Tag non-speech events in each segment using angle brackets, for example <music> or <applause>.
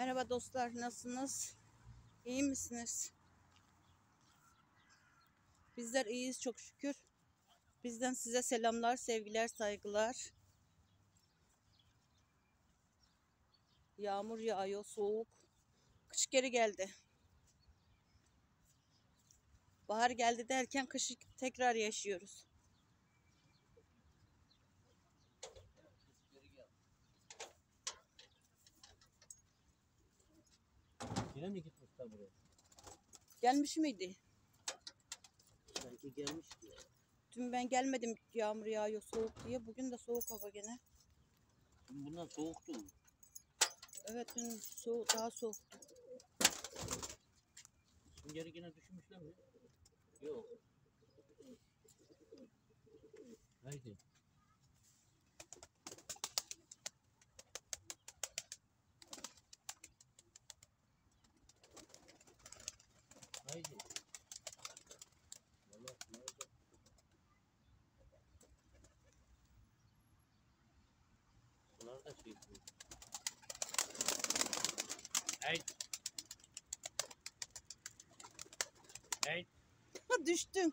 Merhaba dostlar, nasılsınız? İyi misiniz? Bizler iyiyiz çok şükür. Bizden size selamlar, sevgiler, saygılar. Yağmur yağıyor, soğuk. Kış geri geldi. Bahar geldi derken kışı tekrar yaşıyoruz. Yine mi gitmiş ta buraya? Gelmiş miydi? Sanki gelmişti ya. Dün ben gelmedim yağmur yağıyor soğuk diye. Bugün de soğuk hava gene. Bundan soğuktu. Evet dün soğuk, daha soğuktu. Süngeri yine düşmüşler mi? Yok. Haydi. Vallahi ne olacak? Bunlar da şey yapıyor. Haydi. Haydi. Düştüm.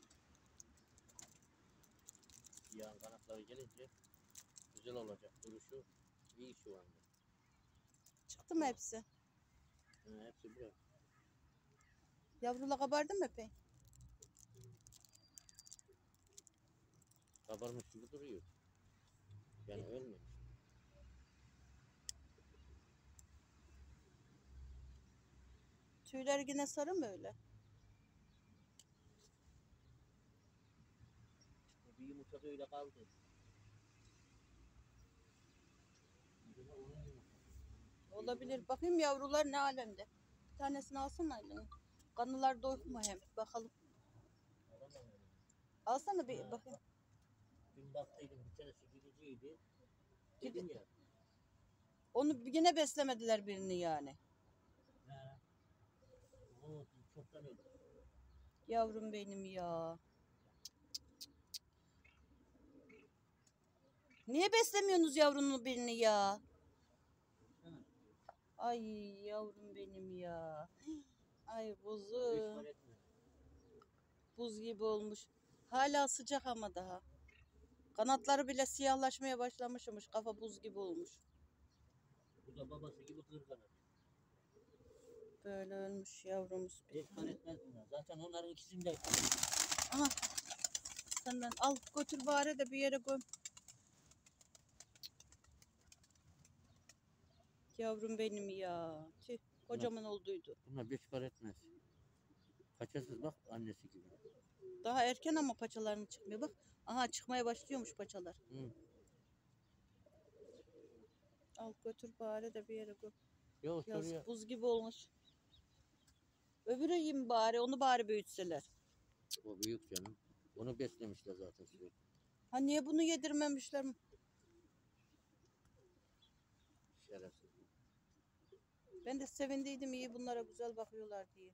Yağın kanatları gelince güzel olacak duruşu iyi şu anda. Çıktı mı hepsi? Ha, hepsi buraya. Yavrula kabardı mı epey? Kabarmış gibi duruyor. Yani ölmemiş. Tüyler yine sarı mı öyle? Öyle kaldı. Olabilir. Bakayım yavrular ne alemde. Bir tanesini alsana eline. Kanılar doyma hem. Bakalım. Alsana bir bakayım. Dün baktıydım bir tanesi gidiciydi. Dedim ya. Onu yine beslemediler birini yani. Ha. O çoktan öldü. Yavrum benim ya. Niye beslemiyorsunuz yavrunun birini ya? Ay yavrum benim ya. Ay buzu. etmez. Buz gibi olmuş. Hala sıcak ama daha. Kanatları bile siyahlaşmaya başlamışmış. Kafa buz gibi olmuş. Bu da babası gibi kırganır. Böyle ölmüş yavrumuz. tane. etmez bunlar. Zaten onların ikisini de Aha. Senden al götür bari de bir yere koy. Yavrum benim ya. Tüh, kocaman olduydu. Bunlar beş para etmez. Paçasız bak annesi gibi. Daha erken ama paçalarını çıkmıyor. Bak. Aha çıkmaya başlıyormuş paçalar. Hı. Al götür bari de bir yere koy. Yok Yaz buz gibi olmuş. Öbürü yiyeyim bari. Onu bari büyütseler. O büyük canım. Onu beslemişler zaten sürekli. Ha niye bunu yedirmemişler? Şerefsiz. Ben de sevindiydim iyi bunlara güzel bakıyorlar diye.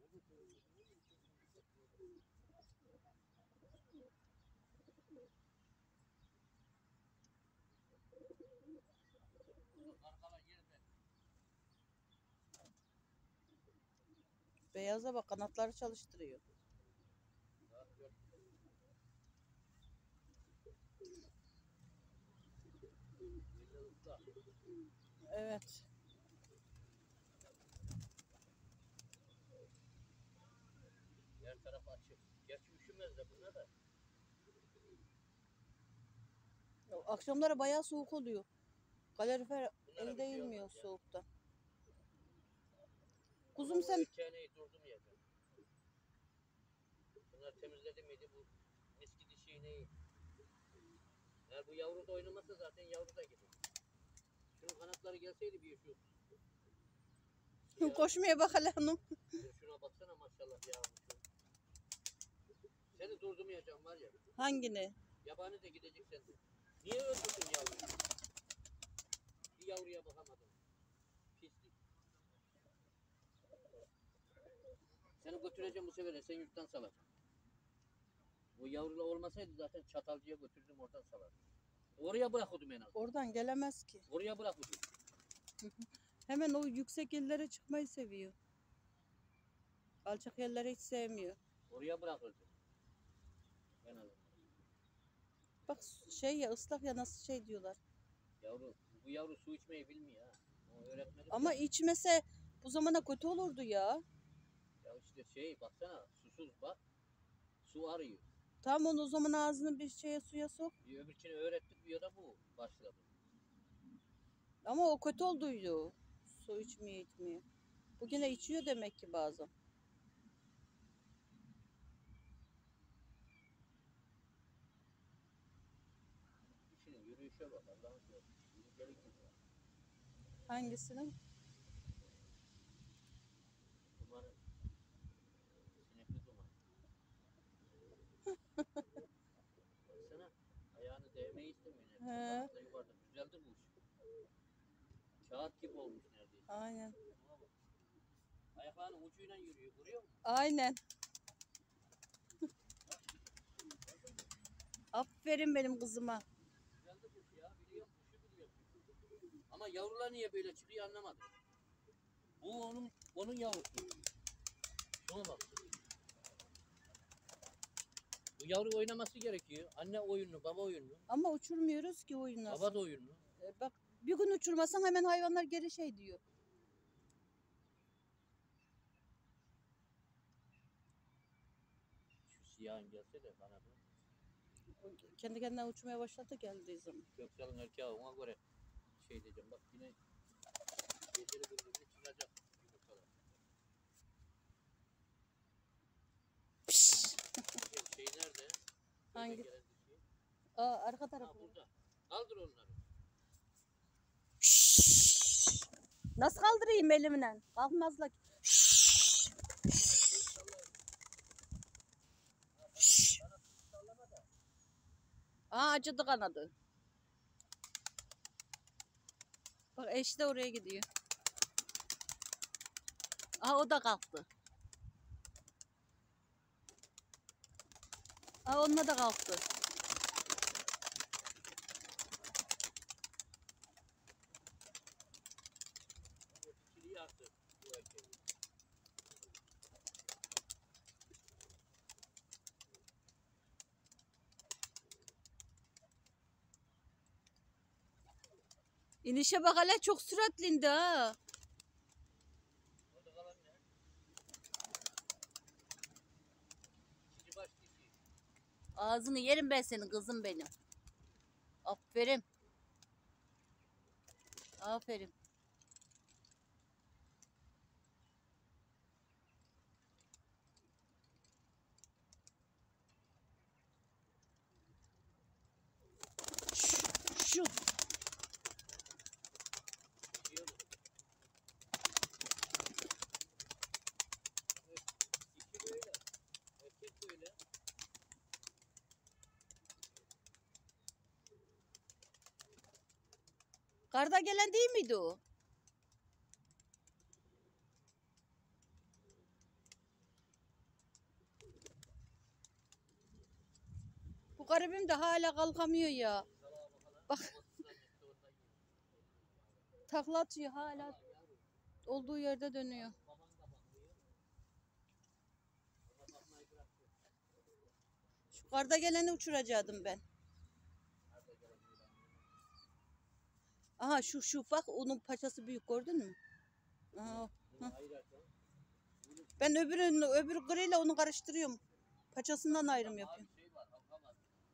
Beyaza bak kanatları çalıştırıyor. Evet. Her taraf açık. Gerçi üşümez de buna da. Ya Akşamları bayağı soğuk oluyor. Kalorifer şey değilmiyor ya. soğukta. Kuzum sen Erkeğini durdum ya. Bunlar temizledi miydi bu miski dişi iğneyi. Eğer bu yavru da oynamasa zaten yavru da gider. Şunun kanatları gelseydi bir şu. Ya, <laughs> koşmaya bak hele hanım. şuna baksana maşallah şu. Seni durdurmayacağım var ya. Hangini? Yabani de gidecek sen de. Niye öldürdün yavruyu? Bir yavruya bakamadın. Pislik. Seni götüreceğim bu sefer sen yurttan salacağım. O yavrula olmasaydı zaten çatalcıya götürdüm oradan salardım. Oraya bırakıyordum en az. Oradan gelemez ki. Oraya bırakıyordum. <laughs> Hemen o yüksek yerlere çıkmayı seviyor. Alçak yerleri hiç sevmiyor. Oraya bırakırdı. Ben alırım. Bak şey ya ıslak ya nasıl şey diyorlar. Yavru, bu yavru su içmeyi bilmiyor ha. Onu öğretmedim. Ama de. içmese bu zamana kötü olurdu ya. Ya işte şey baksana susuz bak. Su arıyor. Tam onu o zaman ağzını bir şeye suya sok. Bir öbürkini öğrettik bir da bu başladı. Ama o kötü olduydu. Su içmeye içmeye. Bu yine içiyor demek ki bazen. Yürüyüşe bak Allah'ın gibi. Hangisinin? Aynen. Ayaklarının ucuyla yürüyor. Görüyor musun? Aynen. Aferin benim kızıma. Güzeldir bu iş ya. Biliyor, kuşu biliyor. Ama yavrular niye böyle çıkıyor anlamadım. Bu onun onun yavrusu. Şuna bak. Bu yavru oynaması gerekiyor. Anne oyunlu, baba oyunlu. Ama uçurmuyoruz ki oyunu. Baba da oyunlu. E, Bak bir gün uçurmasan hemen hayvanlar geri şey diyor. Şu siyahın gelse de kanadı. O Kendi kendine uçmaya başladı geldiği zaman. Göksal'ın erkeği ona göre şey diyeceğim. Bak yine geceli gündüzlü çıkacak yumurtalar. Şey nerede? Hangi? Aa, arka Ha tarafı. burada. Kaldır onları. Nasıl kaldırayım elimle? Kalkmazlar. Aa acıdı kanadı. Bak eş de oraya gidiyor. Aa o da kalktı. Aa onunla da kalktı. İnişe bak hele çok süratliydi ha. Ağzını yerim ben senin kızım benim. Aferin. Aferin. Şu, şu. Dişiye bak. Evet, dişi böyle. Erkek böyle. Karda gelen değil miydi o? Bu garibim de hala kalkamıyor ya. Bak. Takla atıyor hala olduğu yerde dönüyor. Şu karda geleni uçuracaktım ben. Nerede göremiyor lan? Aha şu şu bak onun paçası büyük gördün mü? Aha, ben öbürünü öbür griyle onu karıştırıyorum. Paçasından ayrım yapıyorum. şey.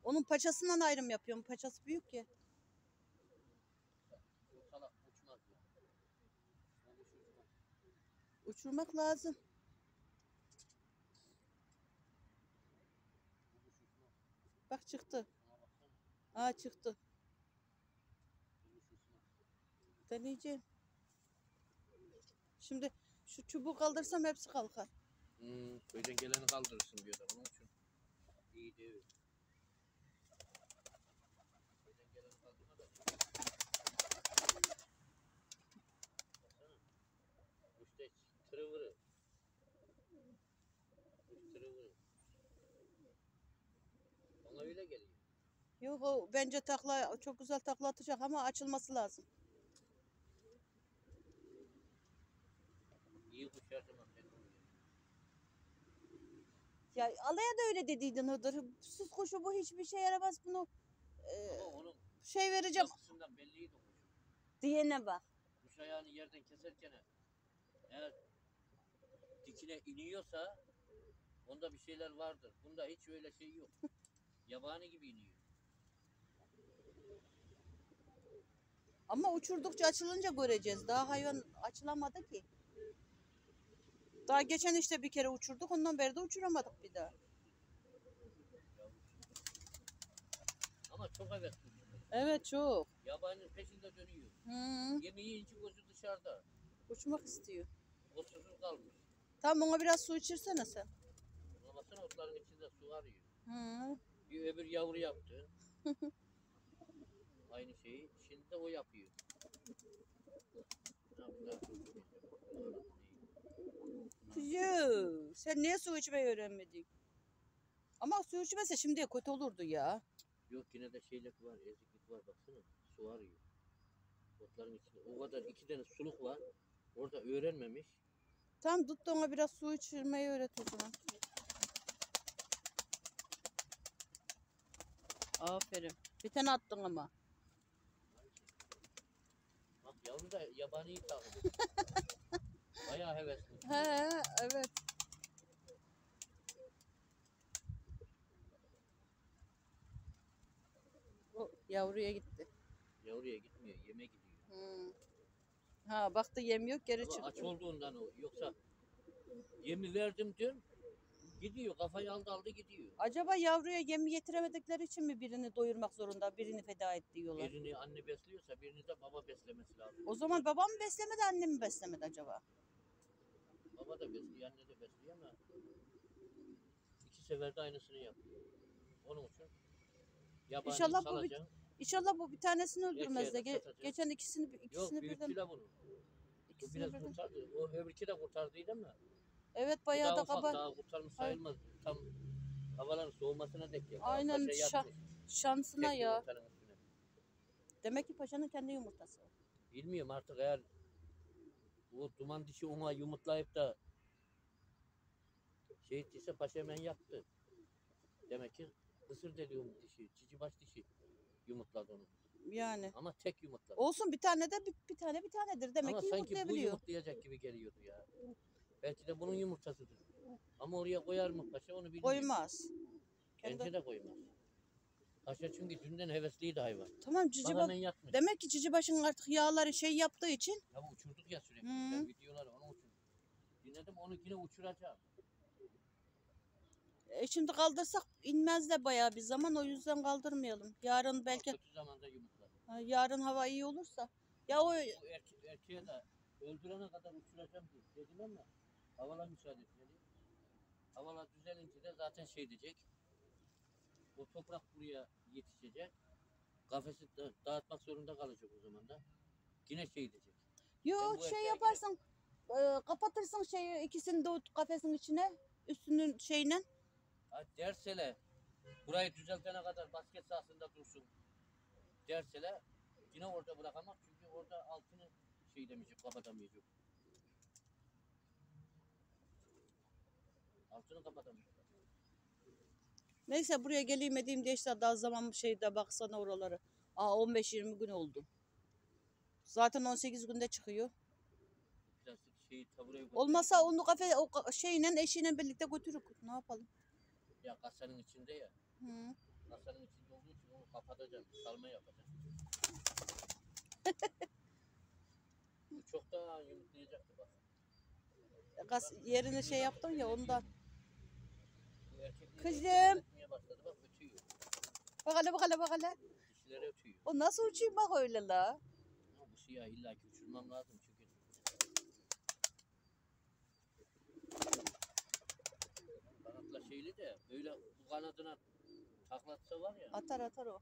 Onun paçasından ayrım yapıyorum. Paçası büyük ya. Uçurmak lazım. Bak çıktı. Aa çıktı. O kuş uçmaz. Deneyeceğim. Şimdi şu çubuğu kaldırsam hepsi kalkar. Hmm, köyden geleni kaldırırsın diyor da onun için. İyi değil. Yok o bence takla çok güzel takla atacak ama açılması lazım. İyi kuş her zaman senin oluyor. Ya Alaya da öyle dediydin Hıdır. Sus kuşu bu hiçbir şey yaramaz bunu. e, Ama onun şey vereceğim baskısından belliydi kuş. diyene bak. Kuş ayağını yerden keserken eğer dikine iniyorsa onda bir şeyler vardır. Bunda hiç öyle şey yok. <laughs> Yabani gibi iniyor. Ama uçurdukça açılınca göreceğiz. Daha hayvan açılamadı ki. Daha geçen işte bir kere uçurduk. Ondan beri de uçuramadık bir daha. Ama çok hevesli. Evet çok. Yabaninin peşinde dönüyor. Hı, Yemeği inci gözü dışarıda. uçmak istiyor. O susuz kalmış. Tamam ona biraz su içirsene sen. Baksana otların içinde su arıyor. Hı. Bir öbür yavru yaptı. <laughs> Aynı şeyi. Şimdi de o yapıyor. Ne yaptılar? Kızım sen niye su içmeyi öğrenmedin? Ama su içmese şimdiye kötü olurdu ya. Yok yine de şeylik var, eziklik var baksana. Su arıyor. Otların içinde. O kadar iki tane suluk var. Orada öğrenmemiş. Tamam tut da ona biraz su içirmeyi öğret o zaman. Aferin. Bir tane attın ama. Bak yavru da yabaniyi takip <laughs> ediyor. Bayağı hevesli. He evet. O yavruya gitti. Yavruya gitmiyor, yeme gidiyor. Hmm. Ha baktı yem yok geri Ama aç çıktı. olduğundan o. Yoksa yemi verdim dün. Gidiyor, kafayı aldı aldı gidiyor. Acaba yavruya yem yetiremedikleri için mi birini doyurmak zorunda, birini feda et diyorlar? Birini anne besliyorsa birini de baba beslemesi lazım. O zaman babam mı beslemedi, annem mi beslemedi acaba? Baba da besliyor, anne de besliyor ama iki seferde aynısını yapıyor. Onun için yabani İnşallah bu bir- salacaksın. İnşallah bu bir tanesini öldürmez de. Ge- satacak. geçen ikisini Yok ikisini birden büyüttüler bunu. Bu ikisini biraz birden. kurtardı. O öbürki de kurtardıydı ama. Evet bu bayağı daha da ufak, kaba. Daha kurtarmış Ay. sayılmaz. Tam havaların soğumasına denk geldi. Aynen, Paşa şa- yatmış, Şansına tek ya. yumurtanın üstüne. Demek ki paşanın kendi yumurtası. Bilmiyorum artık eğer bu duman dişi ona yumurtlayıp da şey ettiyse paşa hemen yaktı. Demek ki kısır deliyorum dişi, cici baş dişi yumurtladı onu. Yani. Ama tek yumurtladı. Olsun bir tane de bir, bir tane bir tanedir. Demek Ama ki sanki bu yumurtlayabiliyor. yumurtlayacak gibi geliyordu ya. Belki de bunun yumurtasıdır. Ama oraya koyar mı paşa onu bilmiyorum. Koymaz. Kendi- Bence de koymaz. Paşa çünkü dünden hevesliydi hayvan. Tamam cici Bak bak. hemen yatmış. Demek ki cici başın artık yağları şey yaptığı için Ya bu uçurduk ya sürekli. Hı. Ben videoları onu uçurdum. Dinledim onu yine uçuracağım. e, şimdi kaldırsak inmez de bayağı bir zaman o yüzden kaldırmayalım. Yarın belki O kötü zamanda yumurtlar. ha, yarın hava iyi olursa. Ya o Bu erke, erkeğe de öldürene kadar uçuracağım diye dedim ama havalar müsaade etmedi. Havalar düzelince de zaten şey diyecek. O toprak buraya yetişecek. Kafesi da- dağıtmak zorunda kalacak o zaman da. Yine şey diyecek. Ben bu şey erkeğe yaparsın. e, kapatırsın şeyi ikisini de o kafesin içine. Üstünün şeyine. Ha, dersele burayı düzeltene kadar basket sahasında dursun. Dersele yine orada bırakamaz çünkü orada altını şey demeyecek, kapatamayacak. Altını kapatamayacak. Neyse buraya geleyim diye işte daha zaman şeyde baksana oraları. Aa 15-20 gün oldu. Zaten 18 günde çıkıyor. Plastik şeyi tabureye götür. Olmasa onu kafe o ka- şeyle eşiyle birlikte götürürük. Ne yapalım? Ya kasanın içinde ya. Hı. Kasanın içinde olduğu için onu kapatacaksın. Salma yapacaksın. <laughs> Bu çok daha yumurtlayacaktı bak. Kas, yerini şey yaptım ya ondan. Bu erkekleri Kızım. Ötmeye başladı bak ötüyor. Bak hele bak hele bak hele. Dişileri ötüyor. O nasıl uçayım bak öyle la. Ama bu siyah illa ki uçurmam lazım çünkü. Kanatla şeyli de böyle bu kanadına taklatsa var ya Atar atar o.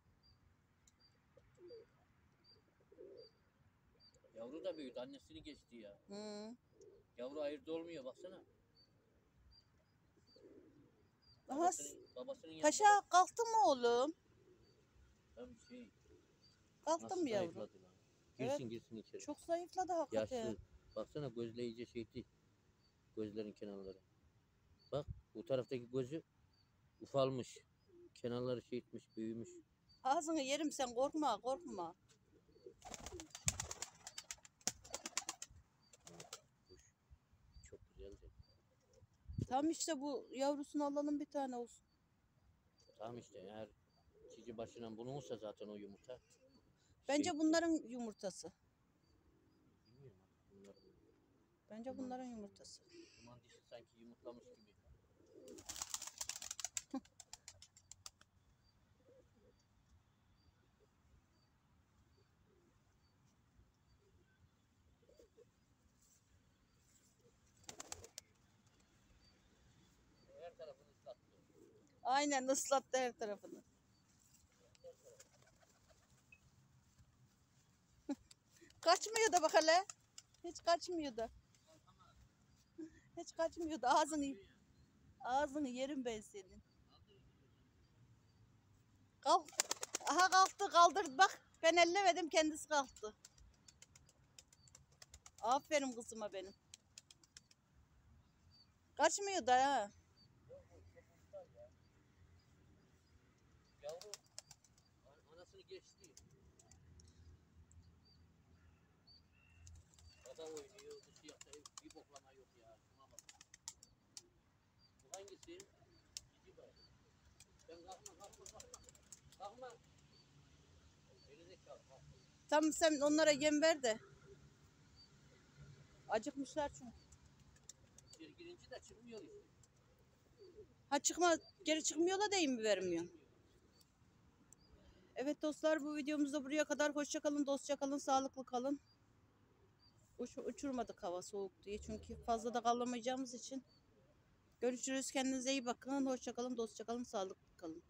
yavru da büyüdü annesini geçti ya. Hı. Yavru ayırdı olmuyor baksana. Aha, Babasının, babasının yanında Paşa kalktın mı oğlum? tam şey Kalktın nasıl mı yavrum? zayıfladı lan. Girsin girsin içeri. Çok zayıfladı hakikaten. Yaşlı. Baksana gözle iyice şey değil. Gözlerin kenarları. Bak bu taraftaki gözü ufalmış. Kenarları şey etmiş, büyümüş. Ağzını yerim sen korkma korkma. Kuş çok güzeldi. Tam işte bu yavrusunu alalım bir tane olsun. Tamam işte eğer çici başına bunu olsa zaten o yumurta. Bence şey- bunların yumurtası. Bilmiyorum artık bunları. Bence bunların yumurtası. Duman dişi sanki yumurtlamış gibi. Aynen ıslattı her tarafını. <laughs> Kaçmıyor da bak hele. Hiç kaçmıyor da. Hiç kaçmıyor da ağzını ağzını yerim ben senin. Kalk. Aha kalktı kaldırdı bak. Ben ellemedim kendisi kalktı. Aferin kızıma benim. Kaçmıyor da ha. Yavru an- anasını geçti. Baba oynuyor, bu siyahta bir boklama yok ya. Şuna bak. Bu hangisi? Cici bay. Sen kalkma, kalkma, kalkma. Kalkma. Kalk. Tamam sen onlara yem ver de. Acıkmışlar çünkü. Bir girince de çıkmıyor işte. Ha çıkma geri çıkmıyorlar da iyi mi vermiyor? Evet dostlar bu videomuzda buraya kadar. Hoşça kalın, dostça kalın, sağlıklı kalın. Uç, uçurmadık hava soğuk diye çünkü fazla da kalamayacağımız için. Görüşürüz. Kendinize iyi bakın. Hoşça kalın, dostça kalın, sağlıklı kalın.